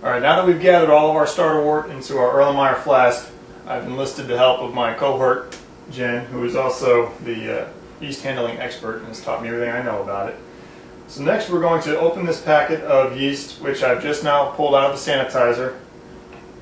All right, now that we've gathered all of our starter wort into our Erlenmeyer flask, I've enlisted the help of my cohort, Jen, who is also the uh, yeast handling expert and has taught me everything I know about it. So next we're going to open this packet of yeast, which I've just now pulled out of the sanitizer.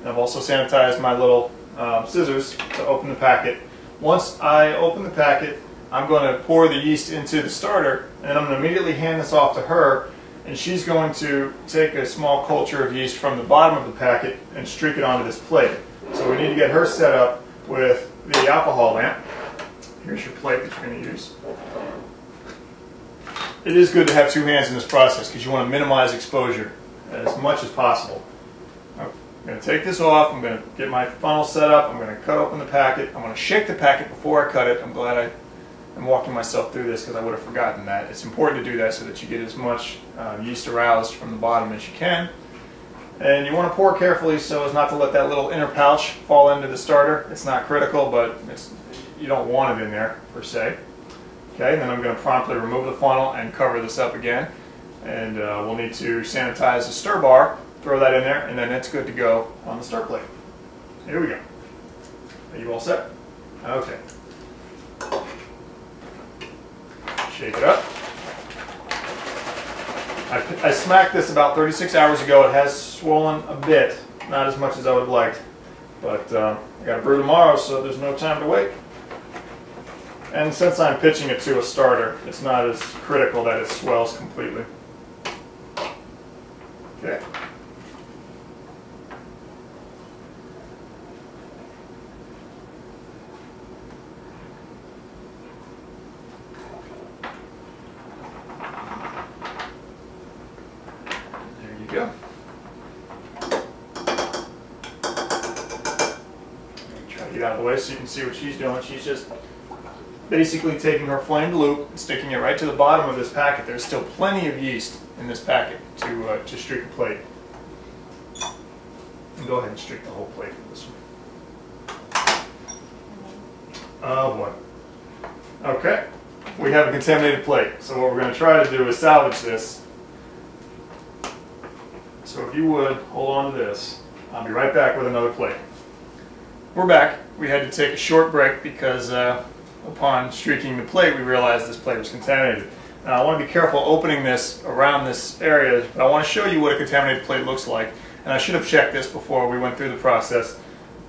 I've also sanitized my little um, scissors to open the packet. Once I open the packet, I'm going to pour the yeast into the starter, and I'm going to immediately hand this off to her, and she's going to take a small culture of yeast from the bottom of the packet and streak it onto this plate. So we need to get her set up with the alcohol lamp. Here's your plate that you're going to use. It is good to have two hands in this process because you want to minimize exposure as much as possible. I'm going to take this off. I'm going to get my funnel set up. I'm going to cut open the packet. I'm going to shake the packet before I cut it. I'm glad I am walking myself through this because I would have forgotten that. It's important to do that so that you get as much uh, yeast aroused from the bottom as you can. And you want to pour carefully so as not to let that little inner pouch fall into the starter. It's not critical, but you don't want it in there per se. Okay, and then I'm going to promptly remove the funnel and cover this up again. And uh, we'll need to sanitize the stir bar, throw that in there, and then it's good to go on the stir plate. Here we go. Are you all set? Okay. Shake it up. I, I smacked this about 36 hours ago. It has swollen a bit, not as much as I would have liked. But uh, I got to brew tomorrow, so there's no time to wait. And since I'm pitching it to a starter, it's not as critical that it swells completely. Okay. There you go. Try to get out of the way so you can see what she's doing. She's just basically taking her flamed loop and sticking it right to the bottom of this packet. There's still plenty of yeast in this packet to, uh, to streak a plate. And go ahead and streak the whole plate for this one. Oh boy. Okay, we have a contaminated plate. So what we're going to try to do is salvage this. So if you would, hold on to this. I'll be right back with another plate. We're back. We had to take a short break because uh, upon streaking the plate, we realized this plate was contaminated. Now I want to be careful opening this around this area, but I want to show you what a contaminated plate looks like. And I should have checked this before we went through the process,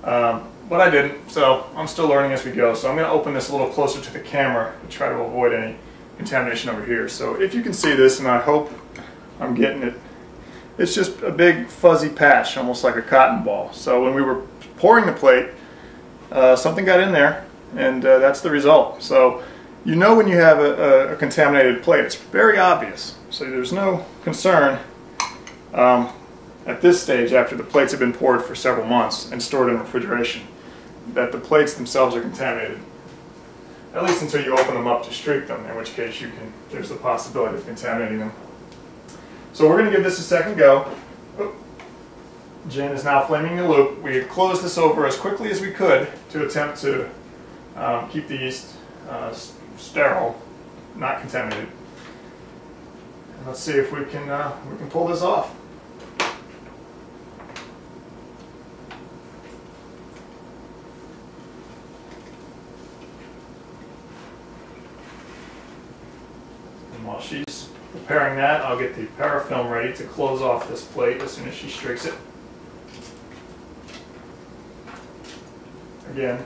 um, but I didn't, so I'm still learning as we go. So I'm going to open this a little closer to the camera and try to avoid any contamination over here. So if you can see this, and I hope I'm getting it, it's just a big fuzzy patch, almost like a cotton ball. So when we were pouring the plate, uh, something got in there and uh, that's the result. So you know when you have a, a, contaminated plate, it's very obvious. So there's no concern um, at this stage after the plates have been poured for several months and stored in refrigeration that the plates themselves are contaminated. At least until you open them up to streak them, in which case you can, there's the possibility of contaminating them. So we're going to give this a second go. Jen is now flaming the loop. We closed this over as quickly as we could to attempt to um, keep the yeast uh, sterile, not contaminated. And let's see if we can uh, we can pull this off. And while she's preparing that, I'll get the parafilm ready to close off this plate as soon as she streaks it. Again,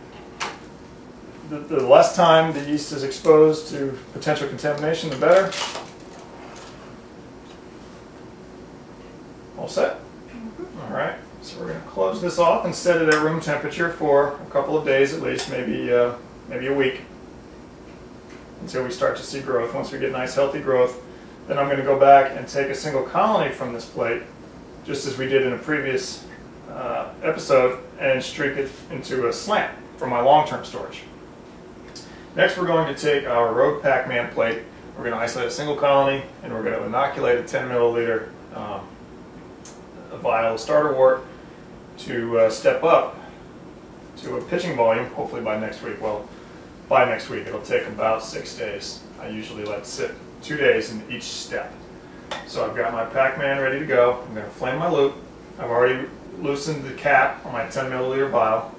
the, the less time the yeast is exposed to potential contamination, the better. All set? Mm-hmm. All right, so we're going to close this off and set it at room temperature for a couple of days at least, maybe, uh, maybe a week, until we start to see growth. Once we get nice healthy growth, then I'm going to go back and take a single colony from this plate, just as we did in a previous uh, episode, and streak it into a slant for my long-term storage. Next, we're going to take our Rogue Pac-Man plate. We're going to isolate a single colony, and we're going to inoculate a 10 milliliter um, vial of starter wort to uh, step up to a pitching volume, hopefully by next week. Well, by next week, it'll take about six days. I usually let sit two days in each step. So I've got my Pac-Man ready to go. I'm going to flame my loop. I've already loosened the cap on my 10 milliliter vial.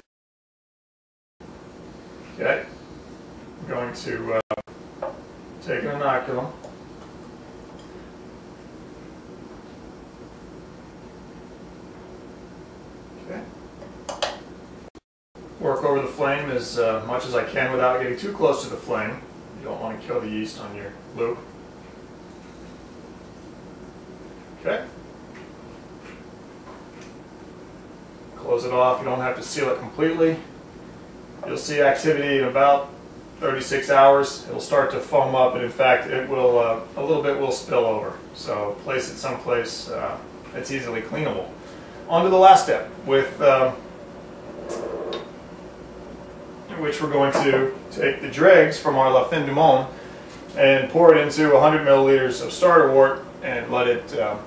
Okay, I'm going to uh, take an inoculum. Okay. Work over the flame as uh, much as I can without getting too close to the flame. You don't want to kill the yeast on your loop. Okay. Close it off. You don't have to seal it completely. You'll see activity in about 36 hours. It'll start to foam up, and in fact, it will uh, a little bit will spill over. So place it someplace uh, that's easily cleanable. On to the last step, with um, which we're going to take the dregs from our La Fin du Monde and pour it into 100 milliliters of starter wort and let it uh,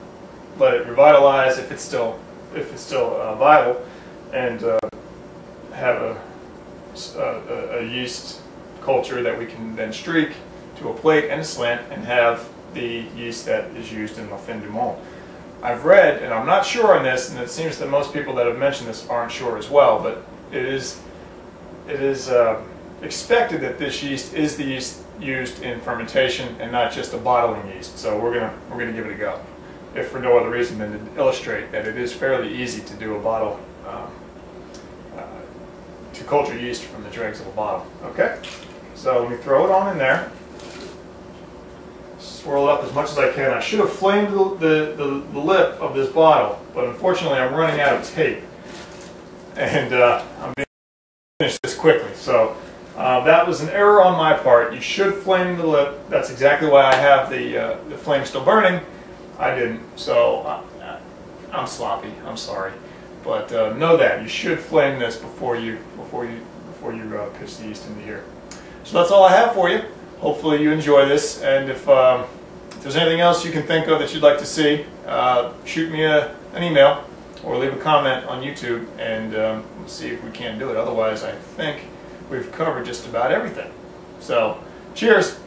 let it revitalize if it's still if it's still uh, vital, and uh, have a, a, a, yeast culture that we can then streak to a plate and a slant and have the yeast that is used in La Fin du Monde. I've read, and I'm not sure on this, and it seems that most people that have mentioned this aren't sure as well, but it is it is uh, expected that this yeast is the yeast used in fermentation and not just a bottling yeast. So we're gonna we're gonna give it a go if for no other reason than to illustrate that it is fairly easy to do a bottle, um, uh, to culture yeast from the dregs of a bottle. Okay, so me throw it on in there. Swirl it up as much as I can. I should have flamed the, the, the, the lip of this bottle, but unfortunately I'm running out of tape. And uh, I'm being finish this quickly. So uh, that was an error on my part. You should flame the lip. That's exactly why I have the, uh, the flame still burning. I didn't, so uh, I'm sloppy. I'm sorry, but uh, know that you should flame this before you before you before you uh, pitch the yeast into here. So that's all I have for you. Hopefully you enjoy this, and if, um, if there's anything else you can think of that you'd like to see, uh, shoot me a, an email or leave a comment on YouTube, and um, we'll see if we can do it. Otherwise, I think we've covered just about everything. So, cheers.